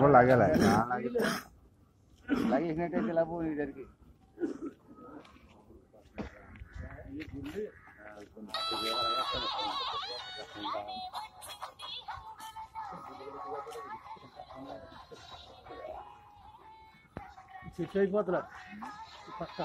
को लागे लागे ना लागे लागे इसने ते चला बोल इधर की चिट्ठी पत्र पक्का.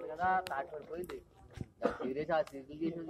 这个他达成的规则，要记的下，记的。